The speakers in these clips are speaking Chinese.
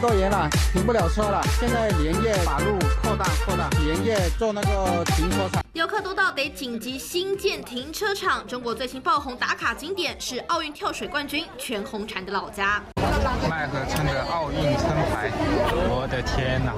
多人了，停不了车了。现在连夜把路扩大扩大，连夜做那个停车场。游客多到得紧急新建停车场。中国最新爆红打卡景点是奥运跳水冠军全红婵的老家。麦河村的奥运村牌，我的天哪！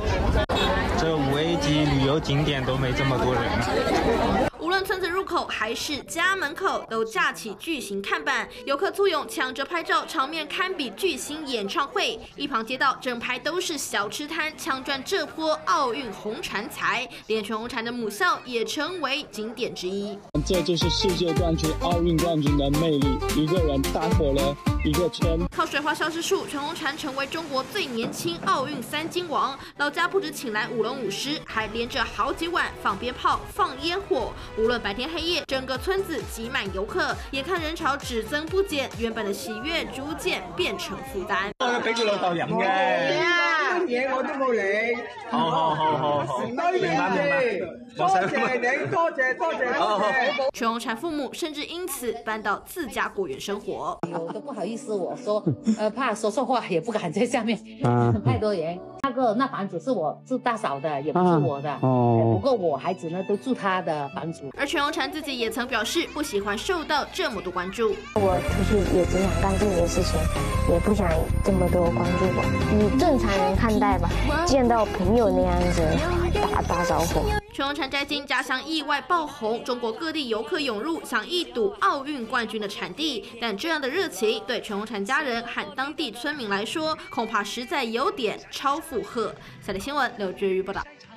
这五 A 级旅游景点都没这么多人。无论村子入口还是家门口，都架起巨型看板，游客簇拥抢着拍照，场面堪比巨星演唱会。一旁街道整排都是小吃摊，抢赚这波奥运红船财。连全红婵的母校也成为景点之一。这就是世界冠军、奥运冠军的魅力，一个人带火了一个圈。靠水花消失术，全红婵成为中国最年轻奥运三金王。老家不止请来舞龙舞狮，还连着好几晚放鞭炮、放烟火。无论白天黑夜，整个村子挤满游客，眼看人潮只增不减，原本的喜悦逐渐变成负担。我俾佢老豆饮嘅，嘢我都冇理。好好好好好，明白明白。多谢你，多谢多谢多谢。全红婵父母甚至因此搬到自家果园生活。我都不好意思，我说，呃，怕说错话，也不敢在下面，太多人。那个那房子是我是大嫂的，也不是我的。哦。不过我孩子呢都住他的房子。而全红婵自己也曾表示不喜欢受到这么多关注。我出去也只想干自己的事情，也不想这么多关注我，以正常人看待吧。见到朋友那样子打打招呼。全红婵摘金，家乡意外爆红，中国各地游客涌入，想一睹奥运冠军的产地。但这样的热情对全红婵家人和当地村民来说，恐怕实在有点超负荷。下列新闻，刘志宇报道。